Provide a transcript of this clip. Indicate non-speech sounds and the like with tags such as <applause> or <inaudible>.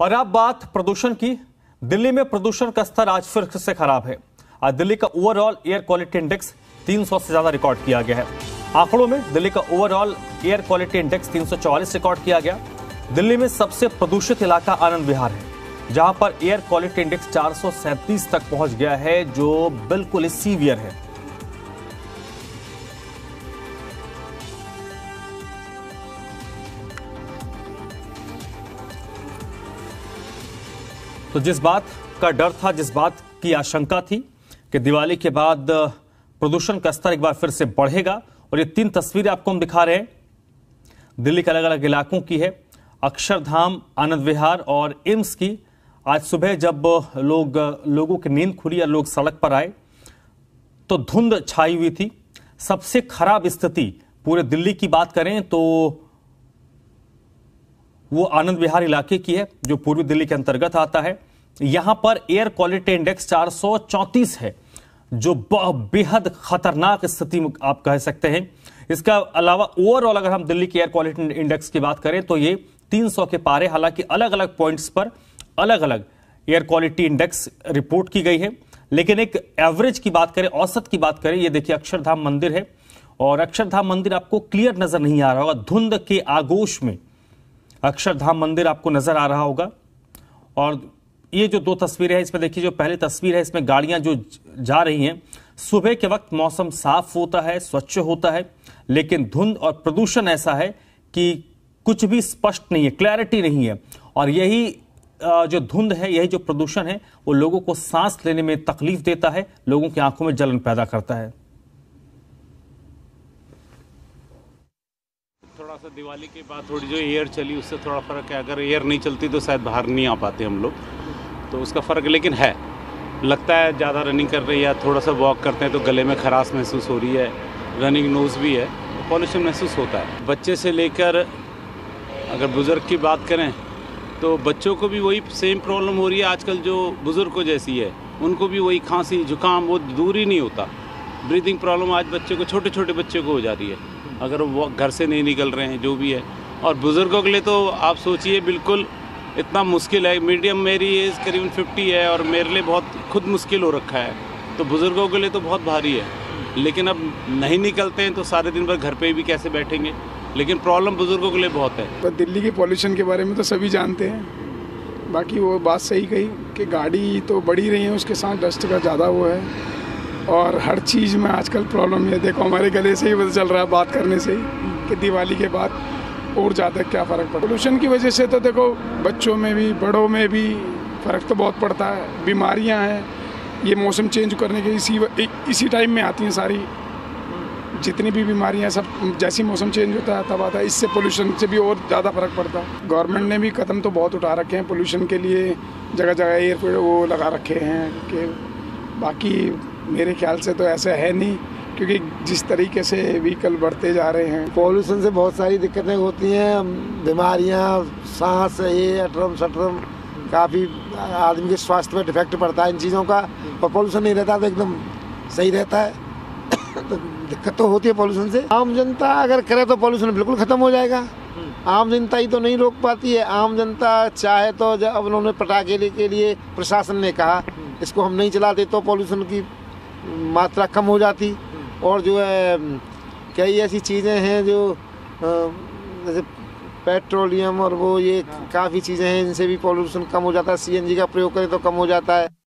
और अब बात प्रदूषण की। दिल्ली में प्रदूषण का स्तर आज फिर से खराब है। आज दिल्ली का ओवरऑल एयर क्वालिटी इंडेक्स 300 से ज़्यादा रिकॉर्ड किया गया है। आंकड़ों में दिल्ली का overall air quality index 344 record किया गया। दिल्ली में सबसे प्रदूषित इलाका आनंद विहार है, जहाँ पर एयर क्वालिटी इंडेक्स चार सौ सैंतीस तक पहुँच गया है, जो बिल्कुल ही सीवियर है। तो जिस बात का डर था, जिस बात की आशंका थी कि दिवाली के बाद प्रदूषण का स्तर एक बार फिर से बढ़ेगा और ये तीन तस्वीरें आपको हम दिखा रहे हैं। दिल्ली के अलग अलग इलाकों की है। अक्षरधाम, आनंद विहार और एम्स की। आज सुबह जब लोग लोगों की नींद खुली या लोग सड़क पर आए तो धुंध छाई हुई थी। सबसे खराब स्थिति पूरे दिल्ली की बात करें तो वो आनंद विहार इलाके की है, जो पूर्वी दिल्ली के अंतर्गत आता है। यहाँ पर एयर क्वालिटी इंडेक्स चार सौ चौंतीस है, जो बेहद खतरनाक स्थिति आप कह सकते हैं। इसका अलावा ओवरऑल अगर हम दिल्ली की एयर क्वालिटी इंडेक्स की बात करें तो ये 300 के पारे हालाँकि अलग अलग पॉइंट्स पर अलग अलग एयर क्वालिटी इंडेक्स रिपोर्ट की गई है। लेकिन एक एवरेज की बात करें, औसत की बात करें, ये देखिए अक्षरधाम मंदिर है। और अक्षरधाम मंदिर आपको क्लियर नज़र नहीं आ रहा होगा, धुंध के आगोश में। अक्षरधाम मंदिर आपको नज़र आ रहा होगा। और ये जो दो तस्वीरें हैं इसमें देखिए, जो पहली तस्वीर है, इसमें गाड़ियाँ जो जा रही हैं, सुबह के वक्त मौसम साफ़ होता है, स्वच्छ होता है, लेकिन धुंध और प्रदूषण ऐसा है कि कुछ भी स्पष्ट नहीं है, क्लैरिटी नहीं है। और यही जो धुंध है, यही जो प्रदूषण है, वो लोगों को सांस लेने में तकलीफ़ देता है, लोगों की आँखों में जलन पैदा करता है। थोड़ा सा दिवाली के बाद थोड़ी जो एयर चली, उससे थोड़ा फ़र्क है। अगर एयर नहीं चलती तो शायद बाहर नहीं आ पाते हम लोग। तो उसका फ़र्क लेकिन है। लगता है ज़्यादा रनिंग कर रही है थोड़ा सा वॉक करते हैं तो गले में खराश महसूस हो रही है। रनिंग नोज़ भी है पॉल्यूशन महसूस होता है। बच्चे से लेकर, अगर बुज़ुर्ग की बात करें तो बच्चों को भी वही सेम प्रॉब्लम हो रही है आजकल जो बुज़ुर्ग को जैसी है। उनको भी वही खांसी, जुकाम, वो दूर ही नहीं होता। ब्रीदिंग प्रॉब्लम आज बच्चे को छोटे छोटे बच्चे को हो जा रही है। अगर वो घर से नहीं निकल रहे हैं, जो भी है। और बुज़ुर्गों के लिए तो आप सोचिए, बिल्कुल इतना मुश्किल है। मीडियम मेरी एज करीबन फिफ्टी है और मेरे लिए बहुत खुद मुश्किल हो रखा है। तो बुज़ुर्गों के लिए तो बहुत भारी है। लेकिन अब नहीं निकलते हैं तो सारे दिन भर घर पे भी कैसे बैठेंगे? लेकिन प्रॉब्लम बुज़ुर्गों के लिए बहुत है। तो दिल्ली के पॉल्यूशन के बारे में तो सभी जानते हैं। बाकी वो बात सही कही कि गाड़ी तो बढ़ी रही है, उसके साथ डस्ट का ज़्यादा वो है। और हर चीज़ में आजकल प्रॉब्लम ये देखो, हमारे गले से ही पता चल रहा है बात करने से ही कि दिवाली के बाद और ज़्यादा क्या फ़र्क पड़ा पोल्यूशन की वजह से तो देखो, बच्चों में भी, बड़ों में भी फ़र्क तो बहुत पड़ता है। बीमारियाँ हैं। ये मौसम चेंज करने के इसी इसी टाइम में आती हैं सारी। जितनी भी बीमारियाँ सब, जैसी मौसम चेंज होता है, तब आता है। इससे पोल्यूशन से भी और ज़्यादा फ़र्क पड़ता है। गवर्नमेंट ने भी कदम तो बहुत उठा रखे हैं पोल्यूशन के लिए। जगह जगह एयर वो लगा रखे हैं कि बाकी मेरे ख्याल से तो ऐसा है नहीं, क्योंकि जिस तरीके से व्हीकल बढ़ते जा रहे हैं। पॉल्यूशन से बहुत सारी दिक्कतें होती हैं, बीमारियाँ, सांस, ये अटरम सटरम काफ़ी आदमी के स्वास्थ्य पर डिफेक्ट पड़ता है इन चीज़ों का, और पॉल्यूशन नहीं रहता तो एकदम सही रहता है। <coughs> तो दिक्कत तो होती है पॉल्यूशन से। आम जनता अगर करे तो पॉल्यूशन बिल्कुल ख़त्म हो जाएगा। आम जनता ही तो नहीं रोक पाती है। आम जनता चाहे तो जब उन्होंने पटाखे के लिए प्रशासन ने कहा, इसको हम नहीं चलाते तो पॉल्यूशन की मात्रा कम हो जाती और जो है कई ऐसी चीज़ें हैं जो जैसे पेट्रोलियम और वो ये काफ़ी चीज़ें हैं इनसे भी पॉल्यूशन कम हो जाता है सीएनजी का प्रयोग करें तो कम हो जाता है।